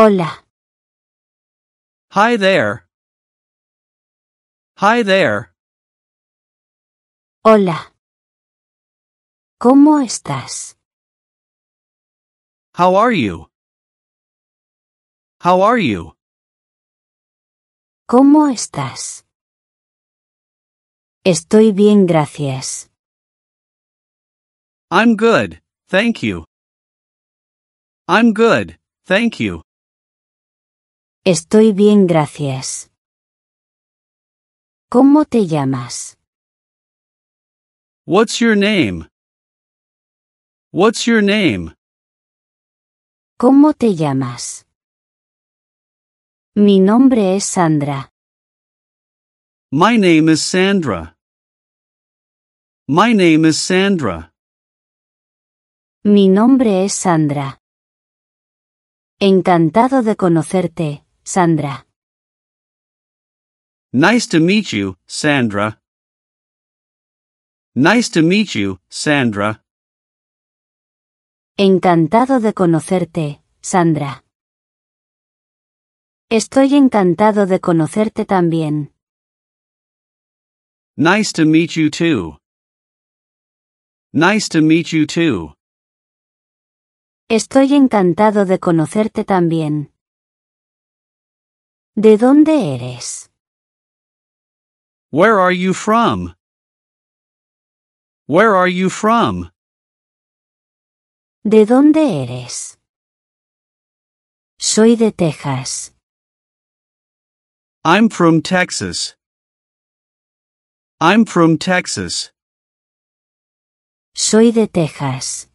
Hola. Hi there. Hi there. Hola. ¿Cómo estás? How are you? How are you? ¿Cómo estás? Estoy bien, gracias. I'm good, thank you. I'm good, thank you. Estoy bien, gracias. ¿Cómo te llamas? What's your name? What's your name? ¿Cómo te llamas? Mi nombre es Sandra. My name is Sandra. My name is Sandra. Mi nombre es Sandra. Encantado de conocerte, Sandra. Nice to meet you, Sandra. Nice to meet you, Sandra. Encantado de conocerte, Sandra. Estoy encantado de conocerte también. Nice to meet you too. Nice to meet you too. Estoy encantado de conocerte también. ¿De dónde eres? Where are you from? Where are you from? ¿De dónde eres? Soy de Texas. I'm from Texas. I'm from Texas. Soy de Texas.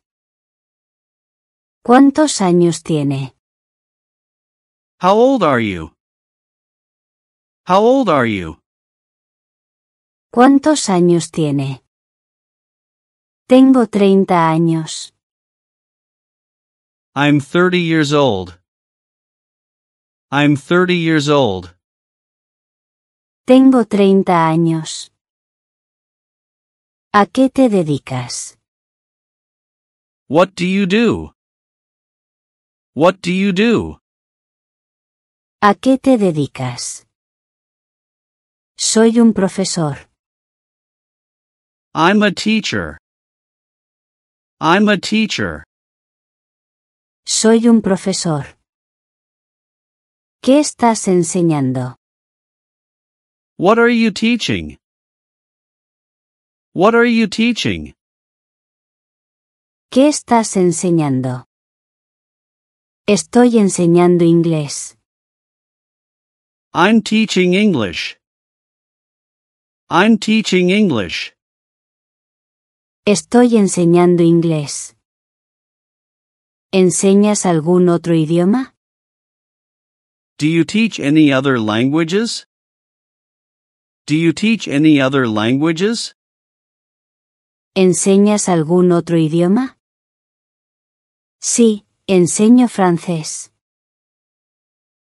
¿Cuántos años tiene? How old are you? How old are you? ¿Cuántos años tiene? Tengo 30 años. I'm 30 years old. I'm 30 years old. Tengo 30 años. ¿A qué te dedicas? What do you do? What do you do? ¿A qué te dedicas? Soy un profesor. I'm a teacher. I'm a teacher. Soy un profesor. ¿Qué estás enseñando? What are you teaching? What are you teaching? ¿Qué estás enseñando? Estoy enseñando inglés. I'm teaching English. I'm teaching English. Estoy enseñando inglés. ¿Enseñas algún otro idioma? Do you teach any other languages? Do you teach any other languages? ¿Enseñas algún otro idioma? Sí, enseño francés.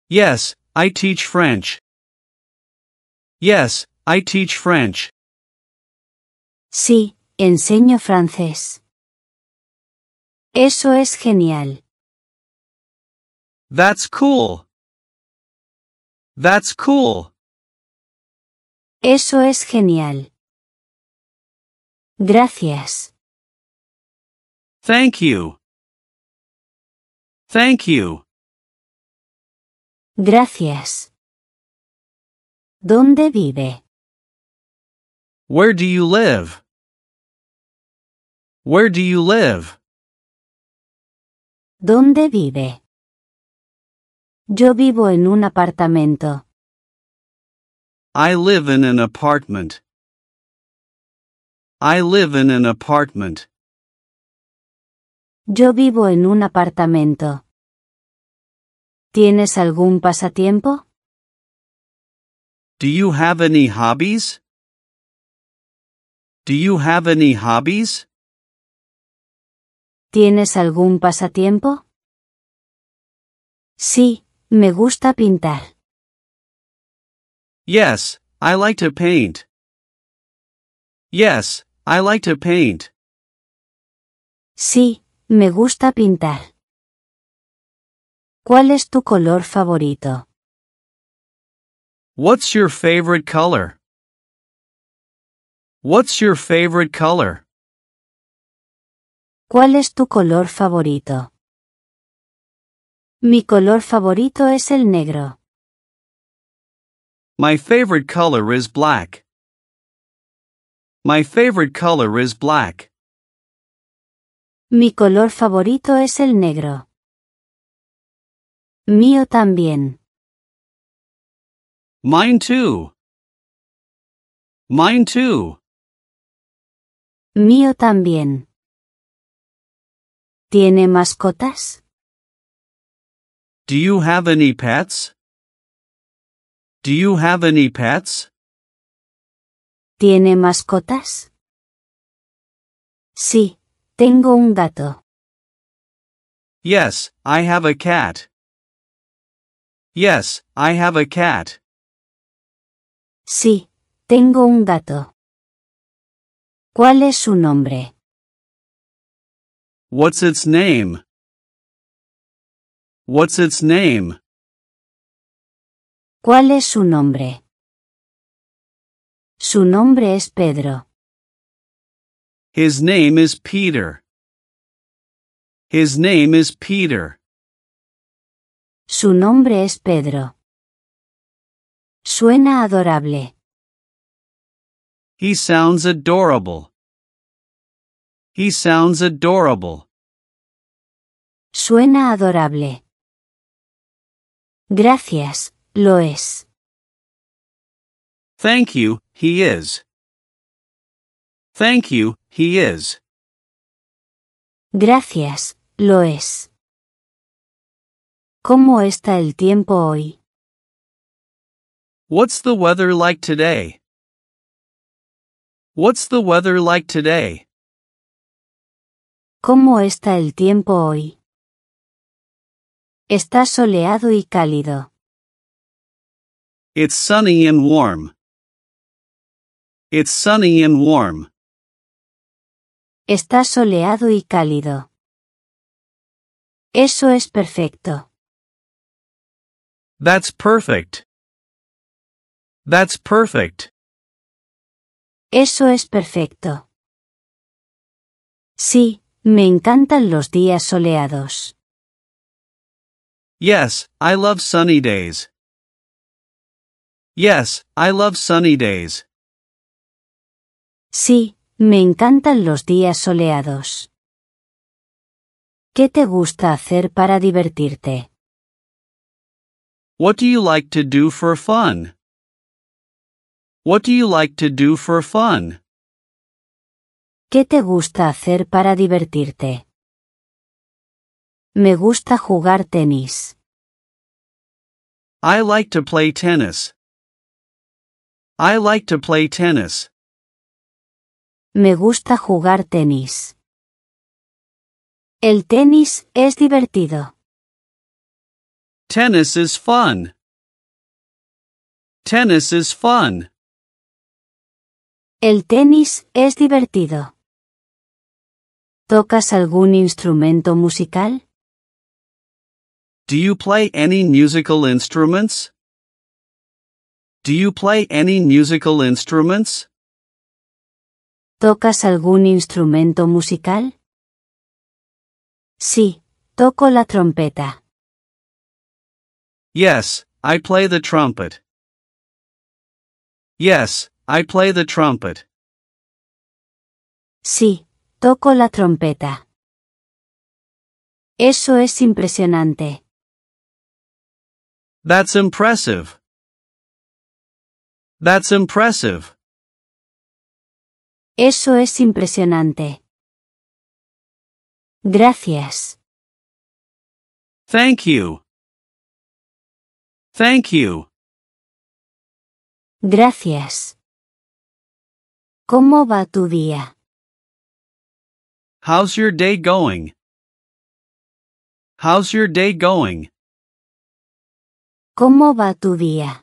Yes, I teach French. Yes, I teach French. Sí, enseño francés. Eso es genial. That's cool. That's cool. Eso es genial. Gracias. Thank you. Thank you. Gracias. ¿Dónde vive? Where do you live? Where do you live? ¿Dónde vive? Yo vivo en un apartamento. I live in an apartment. I live in an apartment. Yo vivo en un apartamento. ¿Tienes algún pasatiempo? Do you have any hobbies? Do you have any hobbies? ¿Tienes algún pasatiempo? Sí, me gusta pintar. Yes, I like to paint. Yes, I like to paint. Sí, me gusta pintar. ¿Cuál es tu color favorito? What's your favorite color? What's your favorite color? ¿Cuál es tu color favorito? Mi color favorito es el negro. My favorite color is black. My favorite color is black. Mi color favorito es el negro. Mío también. Mine too. Mine too. Mío también. ¿Tiene mascotas? Do you have any pets? Do you have any pets? ¿Tiene mascotas? Sí, tengo un gato. Yes, I have a cat. Yes, I have a cat. Sí, tengo un gato. ¿Cuál es su nombre? What's its name? What's its name? ¿Cuál es su nombre? Su nombre es Pedro. His name is Peter. His name is Peter. Su nombre es Pedro. Suena adorable. He sounds adorable. He sounds adorable. Suena adorable. Gracias, lo es. Thank you, he is. Thank you, he is. Gracias, lo es. ¿Cómo está el tiempo hoy? What's the weather like today? What's the weather like today? ¿Cómo está el tiempo hoy? Está soleado y cálido. It's sunny and warm. It's sunny and warm. Está soleado y cálido. Eso es perfecto. That's perfect. That's perfect. Eso es perfecto. Sí, me encantan los días soleados. Yes, I love sunny days. Yes, I love sunny days. Sí, me encantan los días soleados. ¿Qué te gusta hacer para divertirte? What do you like to do for fun? What do you like to do for fun? ¿Qué te gusta hacer para divertirte? Me gusta jugar tenis. I like to play tennis. I like to play tennis. Me gusta jugar tenis. El tenis es divertido. Tennis is fun. Tennis is fun. El tenis es divertido. ¿Tocas algún instrumento musical? Do you play any musical instruments? Do you play any musical instruments? ¿Tocas algún instrumento musical? Sí, toco la trompeta. Yes, I play the trumpet. Yes, I play the trumpet. Sí, toco la trompeta. Eso es impresionante. That's impressive. That's impressive. Eso es impresionante. Gracias. Thank you. Thank you. Gracias. ¿Cómo va tu día? How's your day going? How's your day going? ¿Cómo va tu día?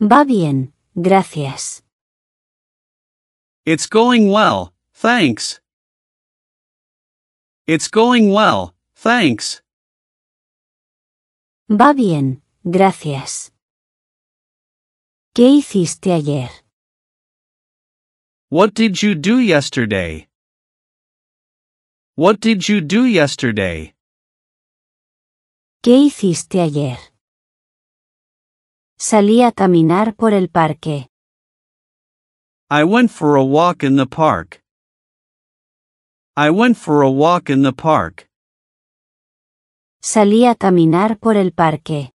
Va bien, gracias. It's going well, thanks. It's going well, thanks. Va bien, gracias. ¿Qué hiciste ayer? What did you do yesterday? What did you do yesterday? ¿Qué hiciste ayer? Salí a caminar por el parque. I went for a walk in the park. I went for a walk in the park. Salí a caminar por el parque.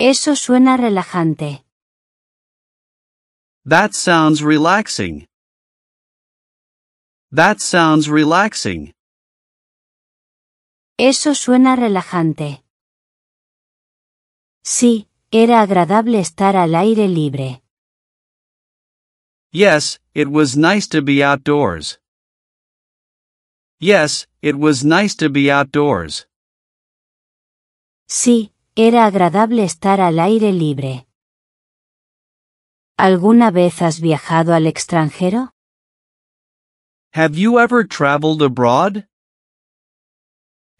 Eso suena relajante. That sounds relaxing. That sounds relaxing. Eso suena relajante. Sí, era agradable estar al aire libre. Yes, it was nice to be outdoors. Yes, it was nice to be outdoors. Sí, era agradable estar al aire libre. ¿Alguna vez has viajado al extranjero? Have you ever traveled abroad?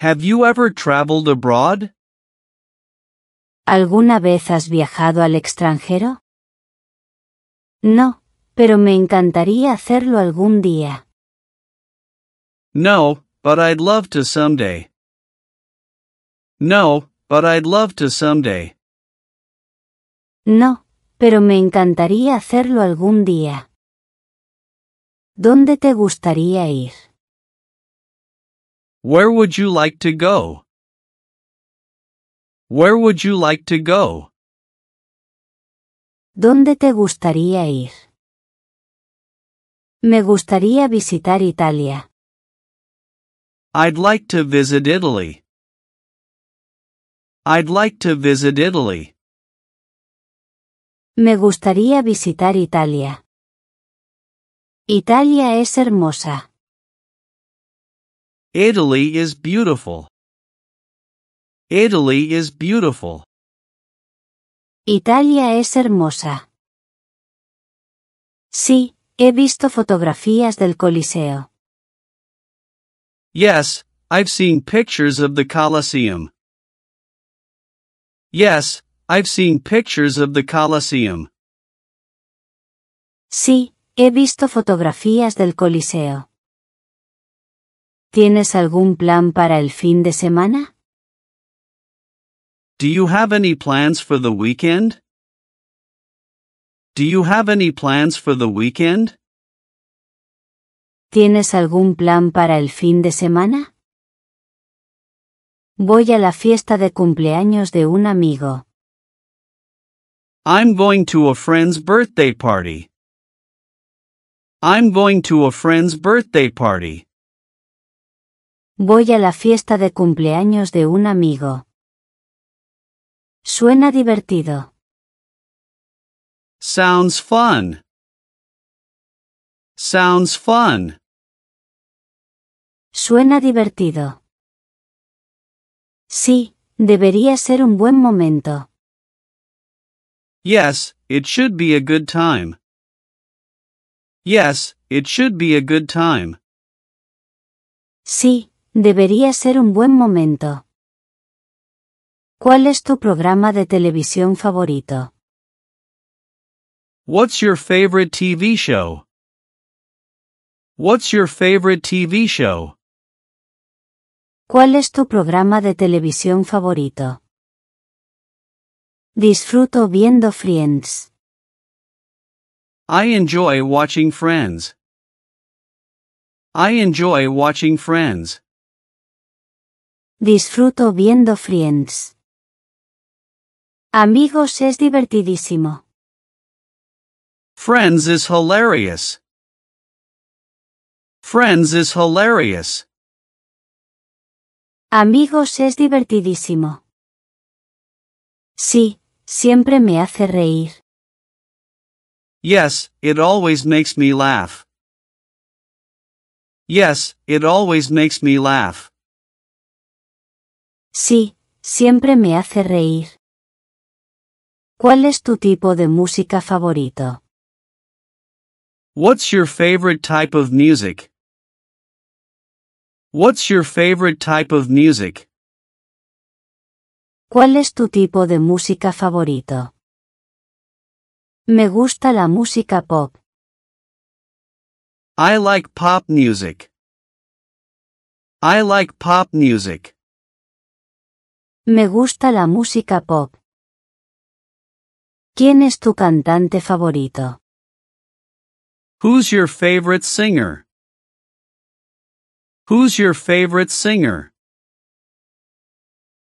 Have you ever traveled abroad? ¿Alguna vez has viajado al extranjero? No, pero me encantaría hacerlo algún día. No, but I'd love to someday. No, but I'd love to someday. No, pero me encantaría hacerlo algún día. ¿Dónde te gustaría ir? Where would you like to go? Where would you like to go? ¿Dónde te gustaría ir? Me gustaría visitar Italia. I'd like to visit Italy. I'd like to visit Italy. Me gustaría visitar Italia. Italia es hermosa. Italy is beautiful. Italy is beautiful. Italia es hermosa. Sí, he visto fotografías del Coliseo. Yes, I've seen pictures of the Colosseum. Yes, I've seen pictures of the Colosseum. Sí, he visto fotografías del Coliseo. ¿Tienes algún plan para el fin de semana? Do you have any plans for the weekend? Do you have any plans for the weekend? ¿Tienes algún plan para el fin de semana? Voy a la fiesta de cumpleaños de un amigo. I'm going to a friend's birthday party. I'm going to a friend's birthday party. Voy a la fiesta de cumpleaños de un amigo. Suena divertido. Sounds fun. Sounds fun. Suena divertido. Sí, debería ser un buen momento. Yes, it should be a good time. Yes, it should be a good time. Sí, debería ser un buen momento. ¿Cuál es tu programa de televisión favorito? What's your favorite TV show? What's your favorite TV show? ¿Cuál es tu programa de televisión favorito? Disfruto viendo Friends. I enjoy watching Friends. I enjoy watching Friends. Disfruto viendo Friends. Amigos es divertidísimo. Friends is hilarious. Friends is hilarious. Amigos es divertidísimo. Sí, siempre me hace reír. Yes, it always makes me laugh. Yes, it always makes me laugh. Sí, siempre me hace reír. ¿Cuál es tu tipo de música favorito? What's your favorite type of music? What's your favorite type of music? ¿Cuál es tu tipo de música favorito? Me gusta la música pop. I like pop music. I like pop music. Me gusta la música pop. ¿Quién es tu cantante favorito? Who's your favorite singer? Who's your favorite singer?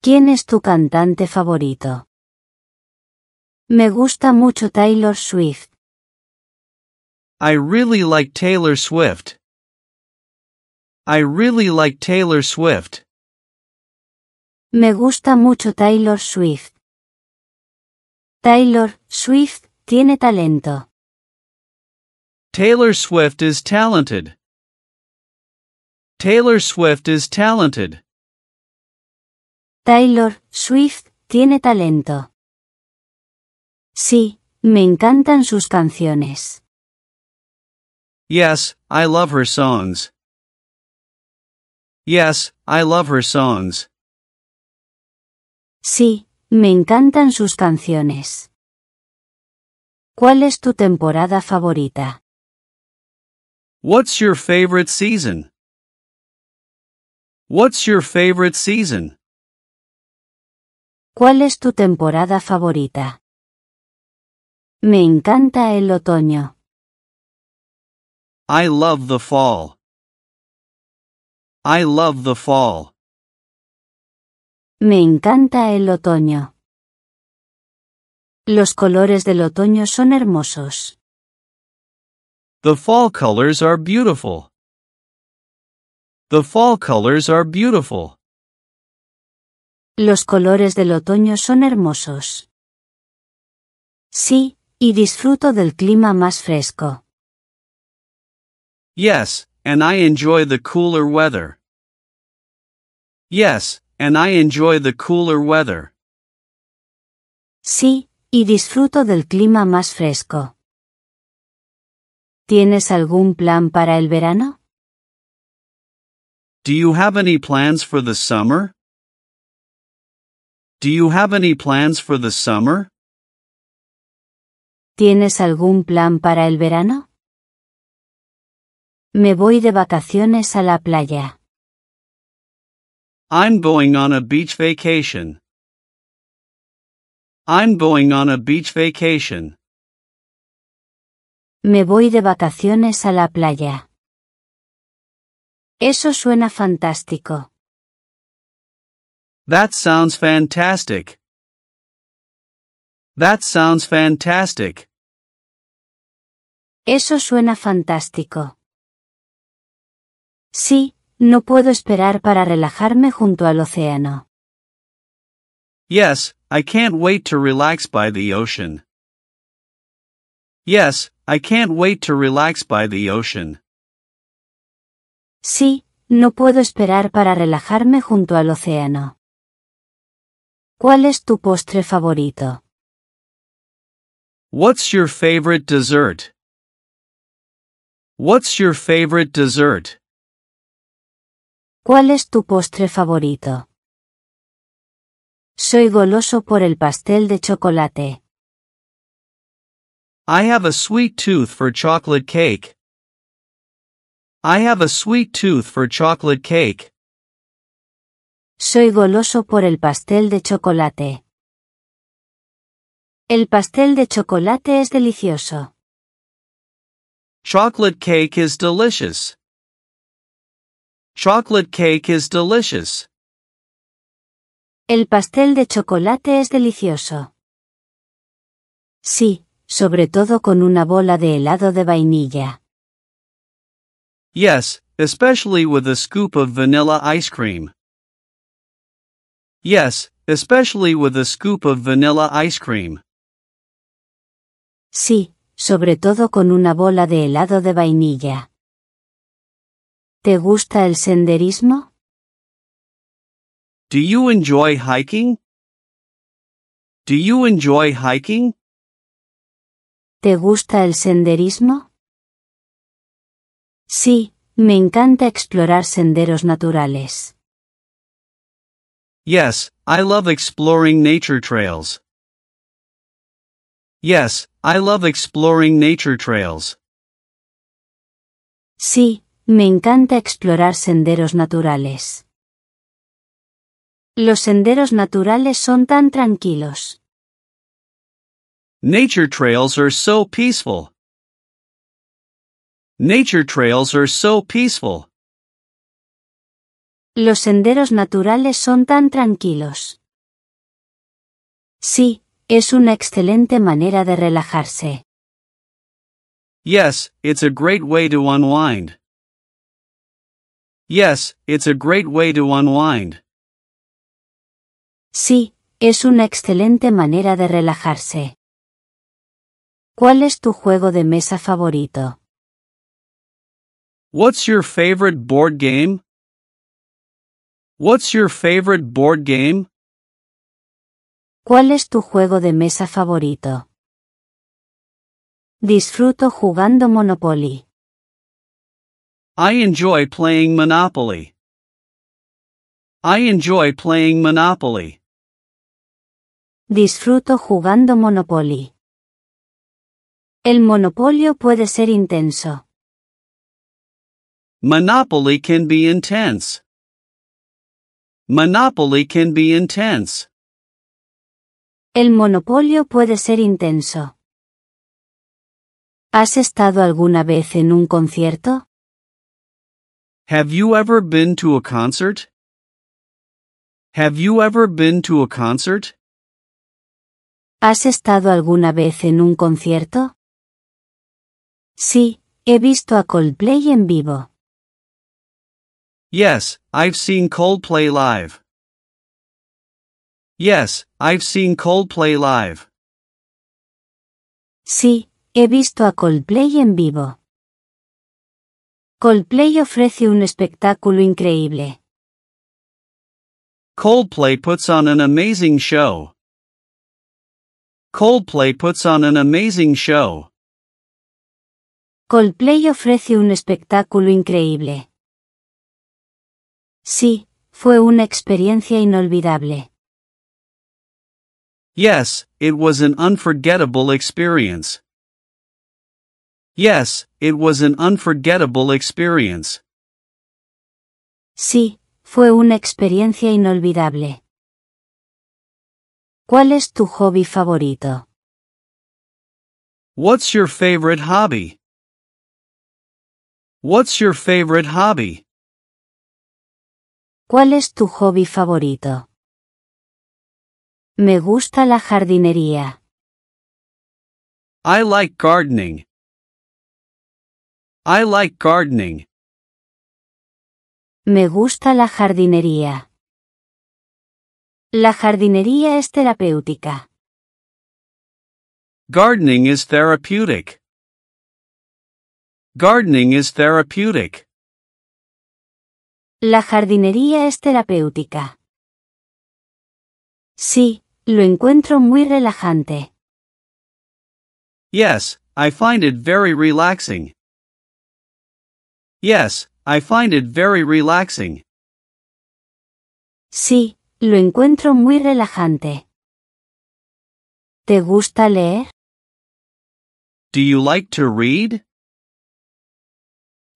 ¿Quién es tu cantante favorito? Me gusta mucho Taylor Swift. I really like Taylor Swift. I really like Taylor Swift. Me gusta mucho Taylor Swift. Taylor Swift tiene talento. Taylor Swift is talented. Taylor Swift is talented. Taylor Swift tiene talento. Sí, me encantan sus canciones. Yes, I love her songs. Yes, I love her songs. Sí, me encantan sus canciones. ¿Cuál es tu temporada favorita? What's your favorite season? What's your favorite season? ¿Cuál es tu temporada favorita? Me encanta el otoño. I love the fall. I love the fall. Me encanta el otoño. Los colores del otoño son hermosos. The fall colors are beautiful. The fall colors are beautiful. Los colores del otoño son hermosos. Sí, y disfruto del clima más fresco. Yes, and I enjoy the cooler weather. Yes, and I enjoy the cooler weather. Sí, y disfruto del clima más fresco. ¿Tienes algún plan para el verano? Do you have any plans for the summer? Do you have any plans for the summer? ¿Tienes algún plan para el verano? Me voy de vacaciones a la playa. I'm going on a beach vacation. I'm going on a beach vacation. Me voy de vacaciones a la playa. Eso suena fantástico. That sounds fantastic. That sounds fantastic. Eso suena fantástico. Sí, no puedo esperar para relajarme junto al océano. Yes, I can't wait to relax by the ocean. Yes, I can't wait to relax by the ocean. Sí, no puedo esperar para relajarme junto al océano. ¿Cuál es tu postre favorito? What's your favorite dessert? What's your favorite dessert? ¿Cuál es tu postre favorito? Soy goloso por el pastel de chocolate. I have a sweet tooth for chocolate cake. I have a sweet tooth for chocolate cake. Soy goloso por el pastel de chocolate. El pastel de chocolate es delicioso. Chocolate cake is delicious. Chocolate cake is delicious. El pastel de chocolate es delicioso. Sí, sobre todo con una bola de helado de vainilla. Yes, especially with a scoop of vanilla ice cream. Yes, especially with a scoop of vanilla ice cream. Sí, sobre todo con una bola de helado de vainilla. ¿Te gusta el senderismo? Do you enjoy hiking? Do you enjoy hiking? ¿Te gusta el senderismo? Sí, me encanta explorar senderos naturales. Yes, I love exploring nature trails. Yes, I love exploring nature trails. Sí, me encanta explorar senderos naturales. Los senderos naturales son tan tranquilos. Nature trails are so peaceful. Nature trails are so peaceful. Los senderos naturales son tan tranquilos. Sí, es una excelente manera de relajarse. Yes, it's a great way to unwind. Yes, it's a great way to unwind. Sí, es una excelente manera de relajarse. ¿Cuál es tu juego de mesa favorito? What's your favorite board game? What's your favorite board game? ¿Cuál es tu juego de mesa favorito? Disfruto jugando Monopoly. I enjoy playing Monopoly. I enjoy playing Monopoly. Disfruto jugando Monopoly. El monopolio puede ser intenso. Monopoly can be intense. Monopoly can be intense. El monopolio puede ser intenso. ¿Has estado alguna vez en un concierto? Have you ever been to a concert? Have you ever been to a concert? ¿Has estado alguna vez en un concierto? Sí, he visto a Coldplay en vivo. Yes, I've seen Coldplay live. Yes, I've seen Coldplay live. Sí, he visto a Coldplay en vivo. Coldplay ofrece un espectáculo increíble. Coldplay puts on an amazing show. Coldplay puts on an amazing show. Coldplay ofrece un espectáculo increíble. Sí, fue una experiencia inolvidable. Yes, it was an unforgettable experience. Yes, it was an unforgettable experience. Sí, fue una experiencia inolvidable. ¿Cuál es tu hobby favorito? What's your favorite hobby? What's your favorite hobby? ¿Cuál es tu hobby favorito? Me gusta la jardinería. I like gardening. I like gardening. Me gusta la jardinería. La jardinería es terapéutica. Gardening is therapeutic. Gardening is therapeutic. La jardinería es terapéutica. Sí, lo encuentro muy relajante. Yes, I find it very relaxing. Yes, I find it very relaxing. Sí, lo encuentro muy relajante. ¿Te gusta leer? Do you like to read?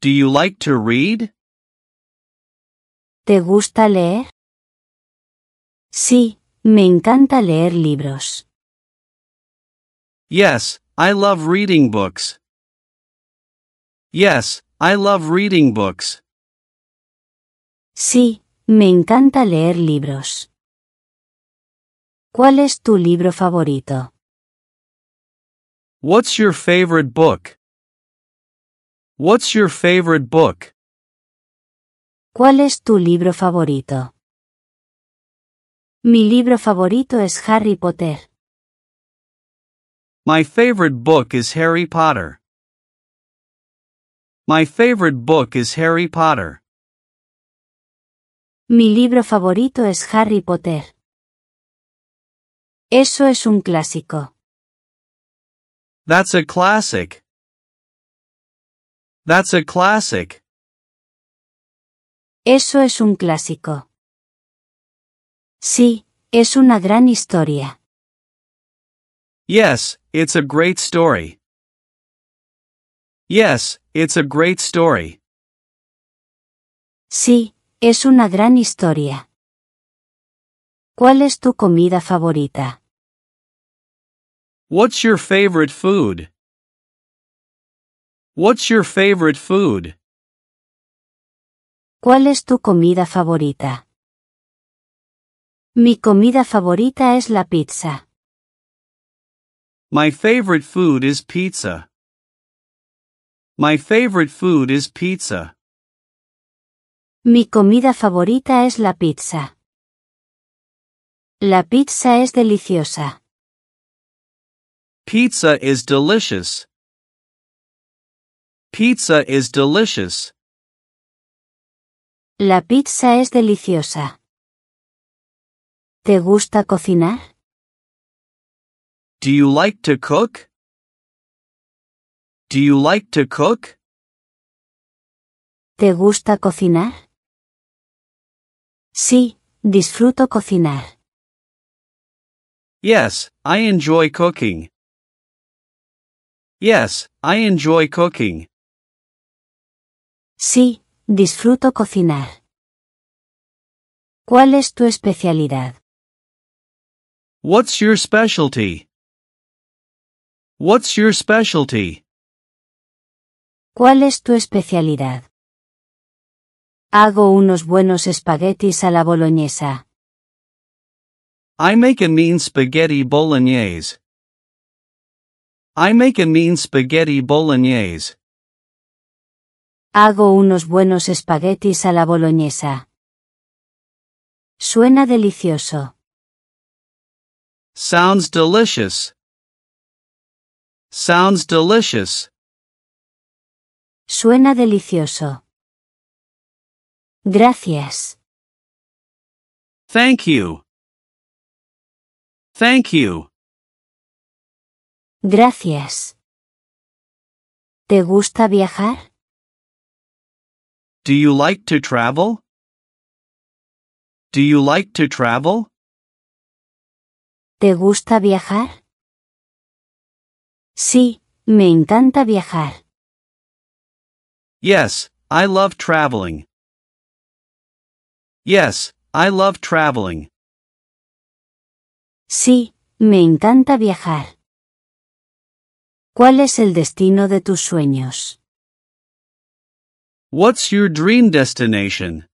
Do you like to read? ¿Te gusta leer? Sí, me encanta leer libros. Yes, I love reading books. Yes, I love reading books. Sí, me encanta leer libros. ¿Cuál es tu libro favorito? What's your favorite book? What's your favorite book? ¿Cuál es tu libro favorito? Mi libro favorito es Harry Potter. My favorite book is Harry Potter. My favorite book is Harry Potter. Mi libro favorito es Harry Potter. Eso es un clásico. That's a classic. That's a classic. Eso es un clásico. Sí, es una gran historia. Yes, it's a great story. Yes, it's a great story. Sí, es una gran historia. ¿Cuál es tu comida favorita? What's your favorite food? What's your favorite food? ¿Cuál es tu comida favorita? Mi comida favorita es la pizza. My favorite food is pizza. My favorite food is pizza. Mi comida favorita es la pizza. La pizza es deliciosa. Pizza is delicious. Pizza is delicious. La pizza es deliciosa. ¿Te gusta cocinar? Do you like to cook? Do you like to cook? ¿Te gusta cocinar? Sí, disfruto cocinar. Yes, I enjoy cooking. Yes, I enjoy cooking. Sí, disfruto cocinar. ¿Cuál es tu especialidad? What's your specialty? What's your specialty? ¿Cuál es tu especialidad? Hago unos buenos espaguetis a la boloñesa. I make a mean spaghetti bolognese. I make a mean spaghetti bolognese. Hago unos buenos espaguetis a la boloñesa. Suena delicioso. Sounds delicious. Sounds delicious. Suena delicioso. Gracias. Thank you. Thank you. Gracias. ¿Te gusta viajar? Do you like to travel? Do you like to travel? ¿Te gusta viajar? Sí, me encanta viajar. Yes, I love traveling. Yes, I love traveling. Sí, me encanta viajar. ¿Cuál es el destino de tus sueños? What's your dream destination?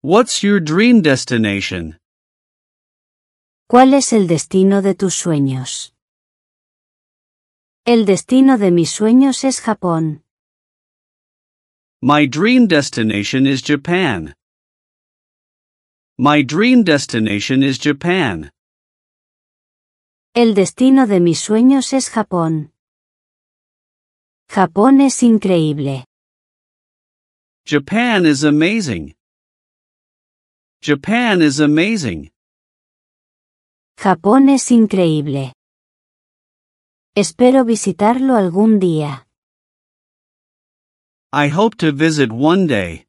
What's your dream destination? ¿Cuál es el destino de tus sueños? El destino de mis sueños es Japón. My dream destination is Japan. My dream destination is Japan. El destino de mis sueños es Japón. Japón es increíble. Japan is amazing. Japan is amazing. Japón es increíble. Espero visitarlo algún día. I hope to visit one day.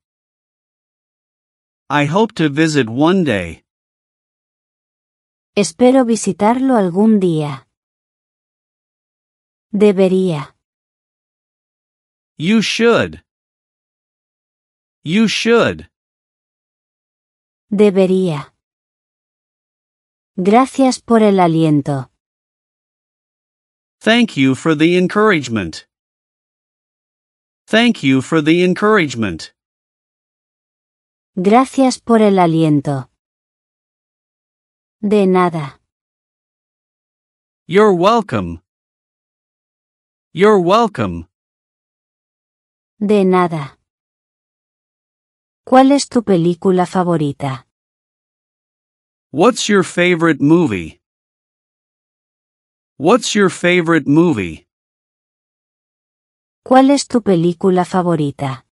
I hope to visit one day. Espero visitarlo algún día. Debería. You should. You should. Debería. Gracias por el aliento. Thank you for the encouragement. Thank you for the encouragement. Gracias por el aliento. De nada. You're welcome. You're welcome. De nada. ¿Cuál es tu película favorita? What's your favorite movie? What's your favorite movie? ¿Cuál es tu película favorita?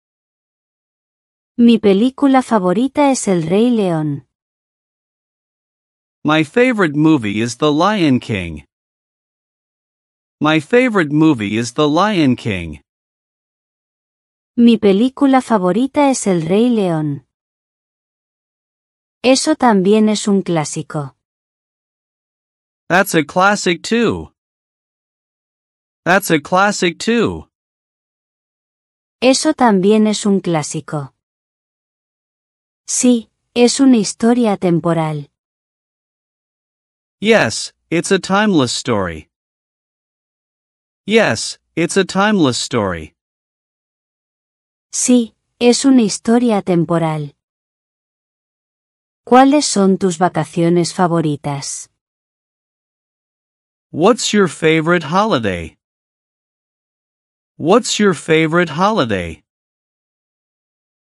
Mi película favorita es El Rey León. My favorite movie is The Lion King. My favorite movie is The Lion King. Mi película favorita es El Rey León. Eso también es un clásico. That's a classic too. That's a classic too. Eso también es un clásico. Sí, es una historia temporal. Yes, it's a timeless story. Yes, it's a timeless story. Sí, es una historia temporal. ¿Cuáles son tus vacaciones favoritas? What's your favorite holiday? What's your favorite holiday?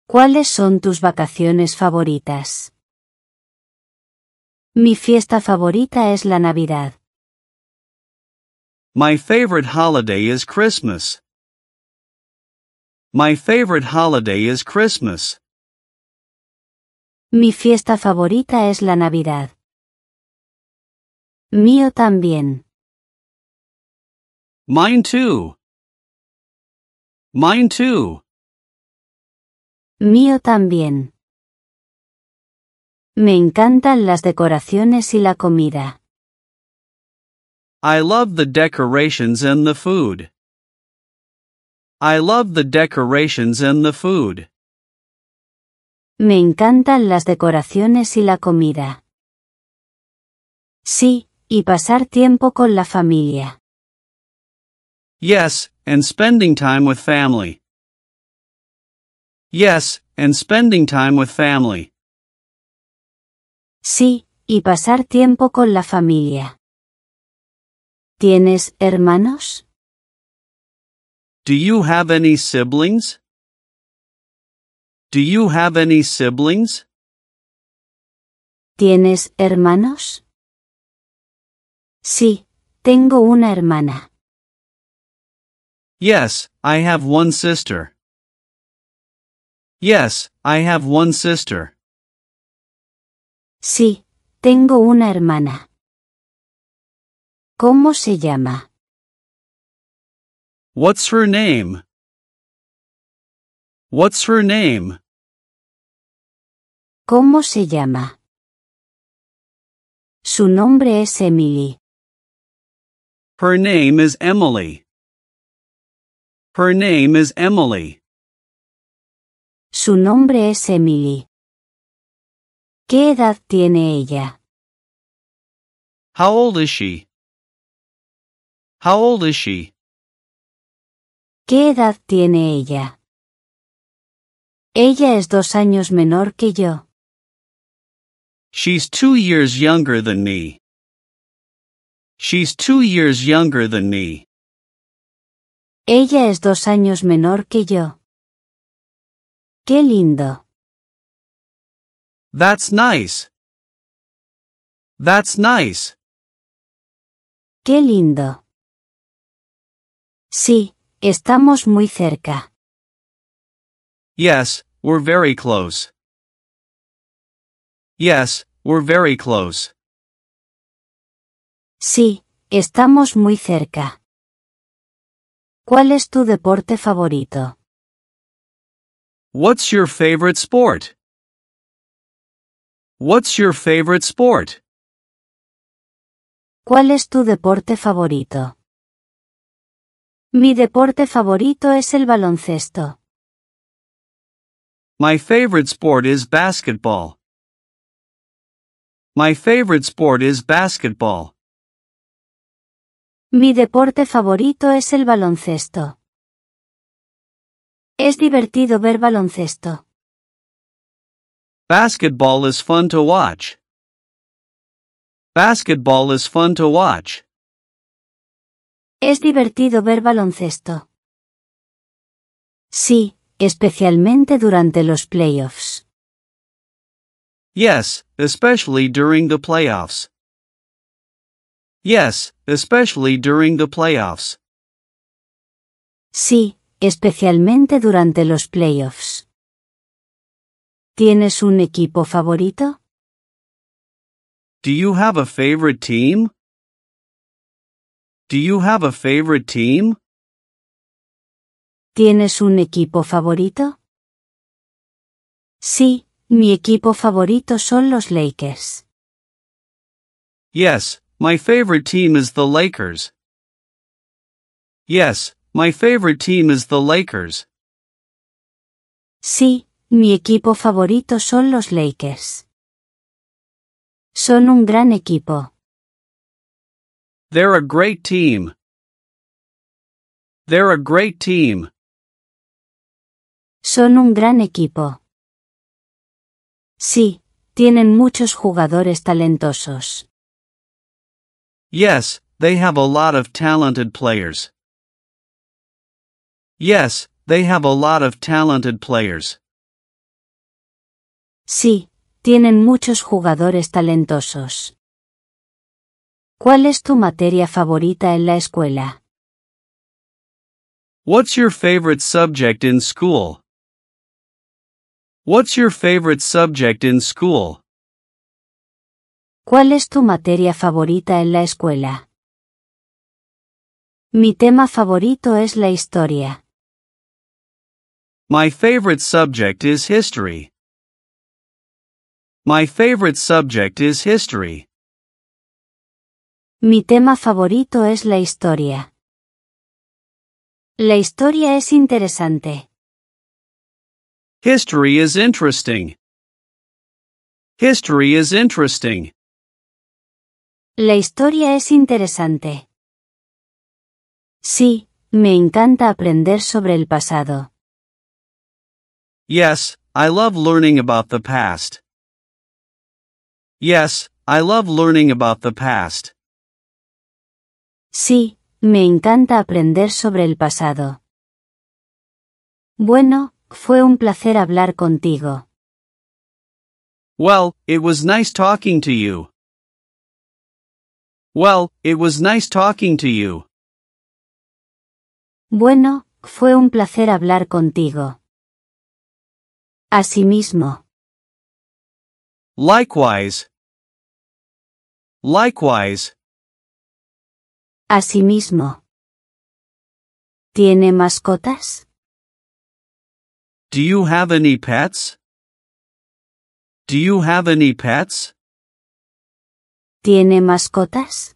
¿Cuáles son tus vacaciones favoritas? Mi fiesta favorita es la Navidad. My favorite holiday is Christmas. My favorite holiday is Christmas. Mi fiesta favorita es la Navidad. Mío también. Mine too. Mine too. Mío también. Me encantan las decoraciones y la comida. I love the decorations and the food. I love the decorations and the food. Me encantan las decoraciones y la comida. Sí, y pasar tiempo con la familia. Yes, and spending time with family. Yes, and spending time with family. Sí, y pasar tiempo con la familia. ¿Tienes hermanos? Do you have any siblings? Do you have any siblings? ¿Tienes hermanos? Sí, tengo una hermana. Yes, I have one sister. Yes, I have one sister. Sí, tengo una hermana. ¿Cómo se llama? What's her name? What's her name? ¿Cómo se llama? Su nombre es Emily. Her name is Emily. Her name is Emily. Su nombre es Emily. ¿Qué edad tiene ella? How old is she? How old is she? ¿Qué edad tiene ella? Ella es dos años menor que yo. She's two years younger than me. She's two years younger than me. Ella es dos años menor que yo. Qué lindo. That's nice. That's nice. Qué lindo. Sí, estamos muy cerca. Yes, we're very close. Yes, we're very close. Sí, estamos muy cerca. ¿Cuál es tu deporte favorito? What's your favorite sport? What's your favorite sport? ¿Cuál es tu deporte favorito? Mi deporte favorito es el baloncesto. My favorite sport is basketball. My favorite sport is basketball. Mi deporte favorito es el baloncesto. Es divertido ver baloncesto. Basketball is fun to watch. Basketball is fun to watch. Es divertido ver baloncesto. Sí, especialmente durante los playoffs. Yes, especially during the playoffs. Yes, especially during the playoffs. Sí, especialmente durante los playoffs. ¿Tienes un equipo favorito? Do you have a favorite team? Do you have a favorite team? ¿Tienes un equipo favorito? Sí, mi equipo favorito son los Lakers. Yes, my favorite team is the Lakers. Yes, my favorite team is the Lakers. Sí, mi equipo favorito son los Lakers. Son un gran equipo. They're a great team. They're a great team. Son un gran equipo. Sí, tienen muchos jugadores talentosos. Yes, they have a lot of talented players. Yes, they have a lot of talented players. Sí, tienen muchos jugadores talentosos. ¿Cuál es tu materia favorita en la escuela? What's your favorite subject in school? What's your favorite subject in school? ¿Cuál es tu materia favorita en la escuela? Mi tema favorito es la historia. My favorite subject is history. My favorite subject is history. Mi tema favorito es la historia. La historia es interesante. History is interesting. History is interesting. La historia es interesante. Sí, me encanta aprender sobre el pasado. Yes, I love learning about the past. Yes, I love learning about the past. Sí, me encanta aprender sobre el pasado. Bueno, fue un placer hablar contigo. Well, it was nice talking to you. Well, it was nice talking to you. Bueno, fue un placer hablar contigo. Asimismo. Likewise. Likewise. Asimismo. ¿Tiene mascotas? Do you have any pets? Do you have any pets? ¿Tiene mascotas?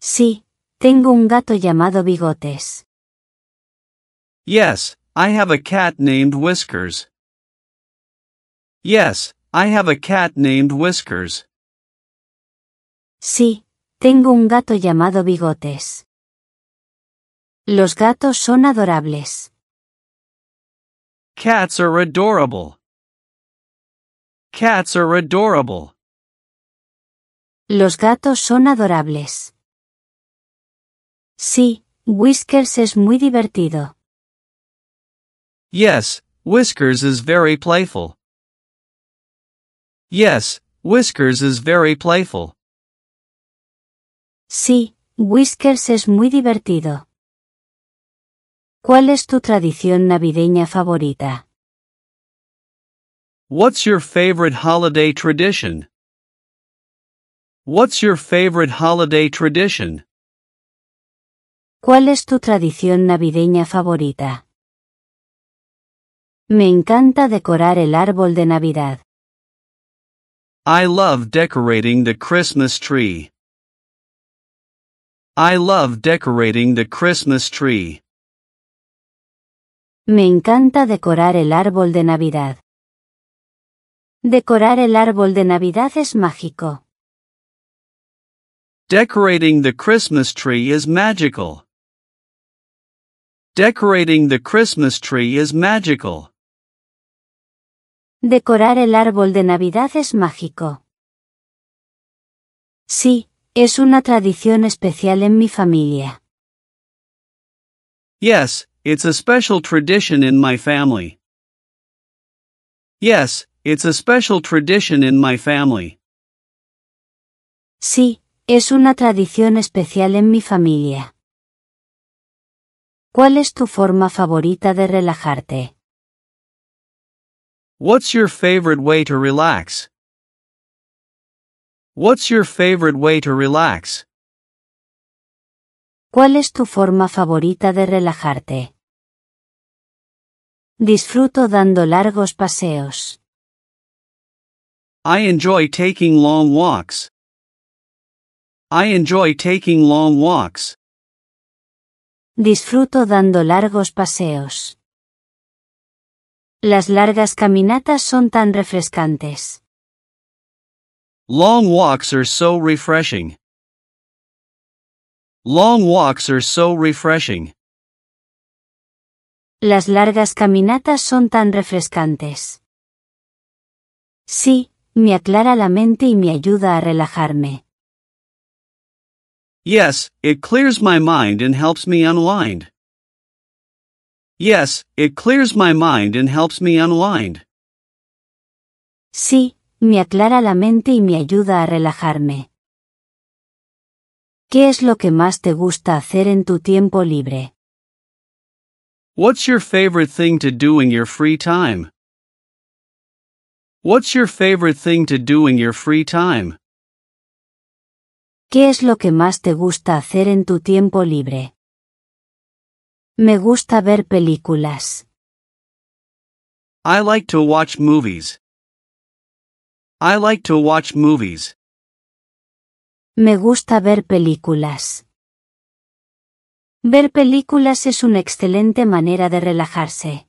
Sí, tengo un gato llamado Bigotes. Yes, I have a cat named Whiskers. Yes, I have a cat named Whiskers. Sí, tengo un gato llamado Bigotes. Los gatos son adorables. Cats are adorable. Cats are adorable. Los gatos son adorables. Sí, Whiskers es muy divertido. Yes, Whiskers is very playful. Yes, Whiskers is very playful. Sí, Whiskers es muy divertido. ¿Cuál es tu tradición navideña favorita? What's your favorite holiday tradition? What's your favorite holiday tradition? ¿Cuál es tu tradición navideña favorita? Me encanta decorar el árbol de Navidad. I love decorating the Christmas tree. I love decorating the Christmas tree. Me encanta decorar el árbol de Navidad. Decorar el árbol de Navidad es mágico. Decorating the Christmas tree is magical. Decorating the Christmas tree is magical. Decorar el árbol de Navidad es mágico. Sí, es una tradición especial en mi familia. Yes, it's a special tradition in my family. Yes, it's a special tradition in my family. Sí, es una tradición especial en mi familia. ¿Cuál es tu forma favorita de relajarte? What's your favorite way to relax? What's your favorite way to relax? ¿Cuál es tu forma favorita de relajarte? Disfruto dando largos paseos. I enjoy taking long walks. I enjoy taking long walks. Disfruto dando largos paseos. Las largas caminatas son tan refrescantes. Long walks are so refreshing. Long walks are so refreshing. Las largas caminatas son tan refrescantes. Sí, me aclara la mente y me ayuda a relajarme. Yes, it clears my mind and helps me unwind. Yes, it clears my mind and helps me unwind. Sí, me aclara la mente y me ayuda a relajarme. ¿Qué es lo que más te gusta hacer en tu tiempo libre? What's your favorite thing to do in your free time? What's your favorite thing to do in your free time? ¿Qué es lo que más te gusta hacer en tu tiempo libre? Me gusta ver películas. I like to watch movies. I like to watch movies. Me gusta ver películas. Ver películas es una excelente manera de relajarse.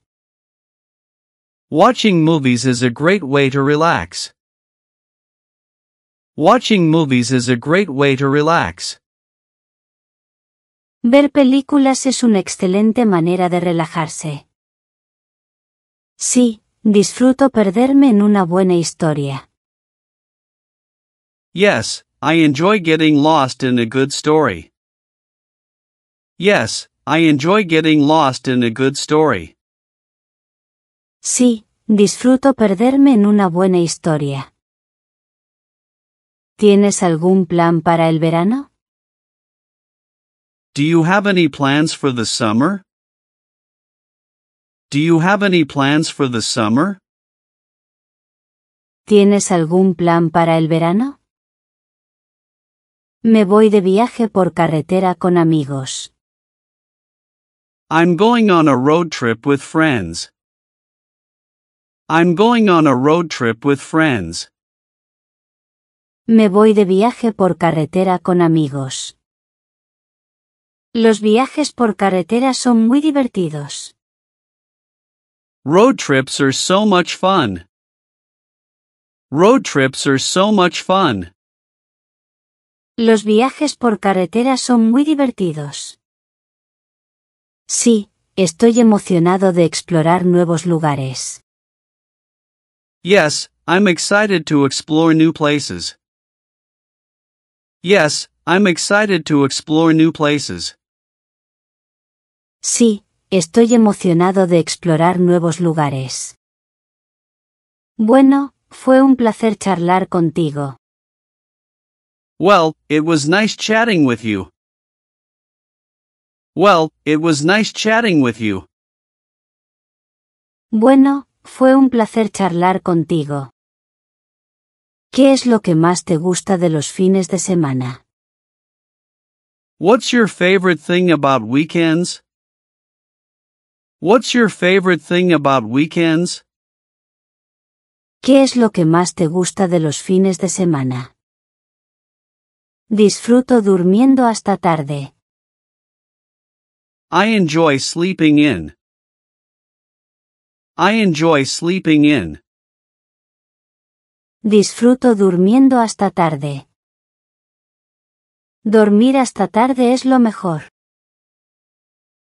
Watching movies is a great way to relax. Watching movies is a great way to relax. Ver películas es una excelente manera de relajarse. Sí, disfruto perderme en una buena historia. Yes, I enjoy getting lost in a good story. Yes, I enjoy getting lost in a good story. Sí, disfruto perderme en una buena historia. ¿Tienes algún plan para el verano? Do you have any plans for the summer? Do you have any plans for the summer? ¿Tienes algún plan para el verano? Me voy de viaje por carretera con amigos. I'm going on a road trip with friends. I'm going on a road trip with friends. Me voy de viaje por carretera con amigos. Los viajes por carretera son muy divertidos. Road trips are so much fun. Road trips are so much fun. Los viajes por carretera son muy divertidos. Sí, estoy emocionado de explorar nuevos lugares. Yes, I'm excited to explore new places. Yes, I'm excited to explore new places. Sí, estoy emocionado de explorar nuevos lugares. Bueno, fue un placer charlar contigo. Well, it was nice chatting with you. Well, it was nice chatting with you. Bueno, fue un placer charlar contigo. ¿Qué es lo que más te gusta de los fines de semana? What's your favorite thing about weekends? What's your favorite thing about weekends? ¿Qué es lo que más te gusta de los fines de semana? Disfruto durmiendo hasta tarde. I enjoy sleeping in. I enjoy sleeping in. Disfruto durmiendo hasta tarde. Dormir hasta tarde es lo mejor.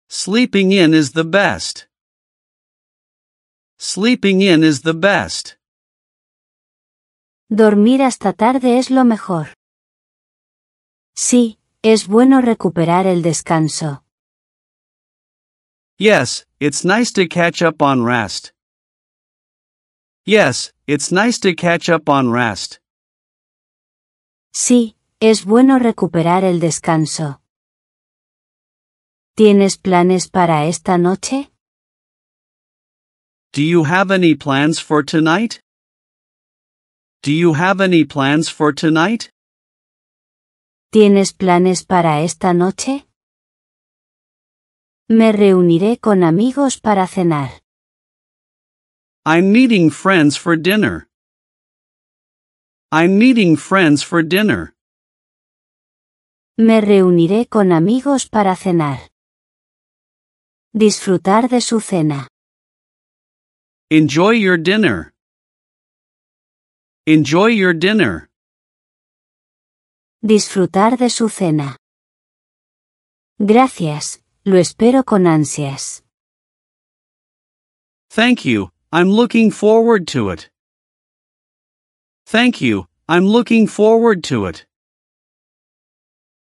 Sleeping in is the best. Sleeping in is the best. Dormir hasta tarde es lo mejor. Sí, es bueno recuperar el descanso. Yes, it's nice to catch up on rest. Yes, it's nice to catch up on rest. Sí, es bueno recuperar el descanso. ¿Tienes planes para esta noche? Do you have any plans for tonight? Do you have any plans for tonight? ¿Tienes planes para esta noche? Me reuniré con amigos para cenar. I'm meeting friends for dinner. I'm meeting friends for dinner. Me reuniré con amigos para cenar. Disfrutar de su cena. Enjoy your dinner. Enjoy your dinner. Disfrutar de su cena. Gracias, lo espero con ansias. Thank you, I'm looking forward to it. Thank you, I'm looking forward to it.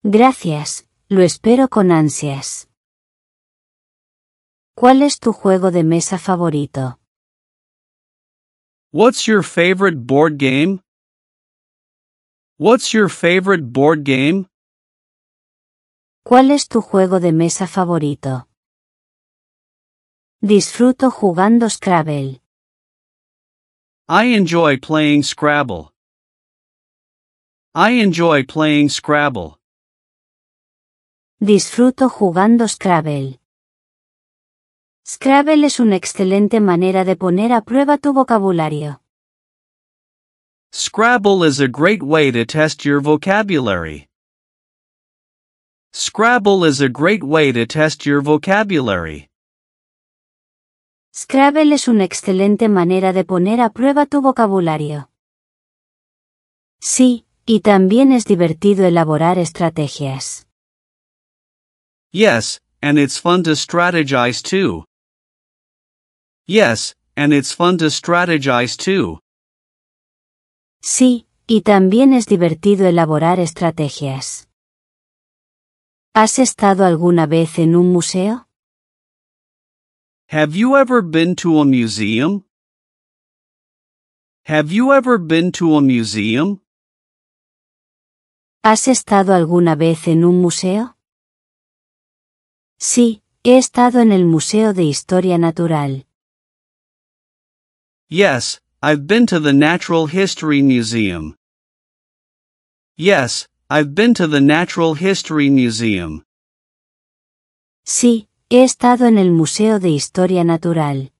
Gracias, lo espero con ansias. ¿Cuál es tu juego de mesa favorito? What's your favorite board game? What's your favorite board game? ¿Cuál es tu juego de mesa favorito? Disfruto jugando Scrabble. I enjoy playing Scrabble. I enjoy playing Scrabble. Disfruto jugando Scrabble. Scrabble es una excelente manera de poner a prueba tu vocabulario. Scrabble is a great way to test your vocabulary. Scrabble is a great way to test your vocabulary. Scrabble es una excelente manera de poner a prueba tu vocabulario. Sí, y también es divertido elaborar estrategias. Yes, and it's fun to strategize too. Yes, and it's fun to strategize too. Sí, y también es divertido elaborar estrategias. ¿Has estado alguna vez en un museo? Have you ever been to a museum? Have you ever been to a museum? ¿Has estado alguna vez en un museo? Sí, he estado en el Museo de Historia Natural. Yes, I've been to the Natural History Museum. Yes, I've been to the Natural History Museum. Sí, he estado en el Museo de Historia Natural.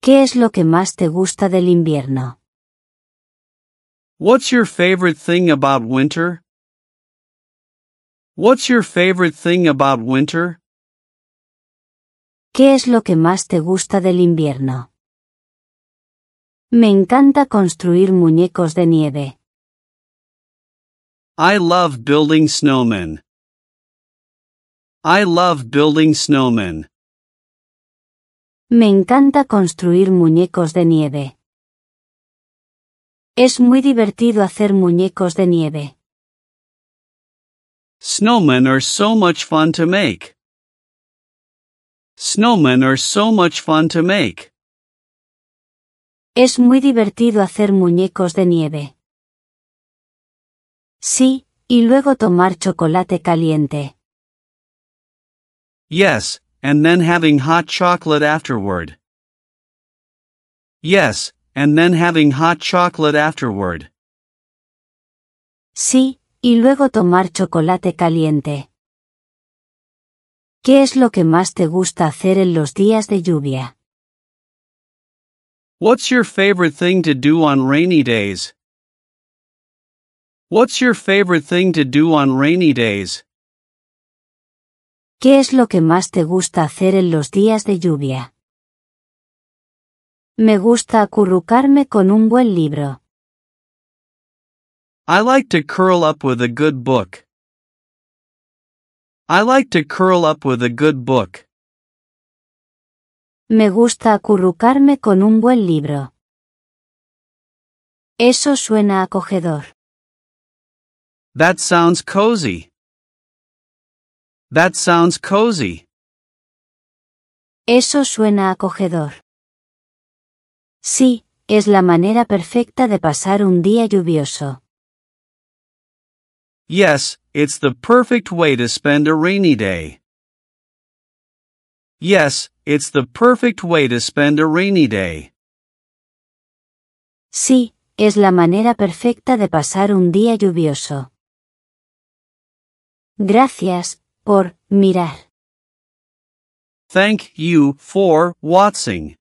¿Qué es lo que más te gusta del invierno? What's your favorite thing about winter? What's your favorite thing about winter? ¿Qué es lo que más te gusta del invierno? Me encanta construir muñecos de nieve. I love building snowmen. I love building snowmen. Me encanta construir muñecos de nieve. Es muy divertido hacer muñecos de nieve. Snowmen are so much fun to make. Snowmen are so much fun to make. Es muy divertido hacer muñecos de nieve. Sí, y luego tomar chocolate caliente. Yes, and then having hot chocolate afterward. Yes, and then having hot chocolate afterward. Sí, y luego tomar chocolate caliente. ¿Qué es lo que más te gusta hacer en los días de lluvia? What's your favorite thing to do on rainy days? What's your favorite thing to do on rainy days? ¿Qué es lo que más te gusta hacer en los días de lluvia? Me gusta acurrucarme con un buen libro. I like to curl up with a good book. I like to curl up with a good book. Me gusta acurrucarme con un buen libro. Eso suena acogedor. That sounds cozy. That sounds cozy. Eso suena acogedor. Sí, es la manera perfecta de pasar un día lluvioso. Yes, it's the perfect way to spend a rainy day. Yes, it's the perfect way to spend a rainy day. Sí, es la manera perfecta de pasar un día lluvioso. Gracias, por mirar. Thank you for watching.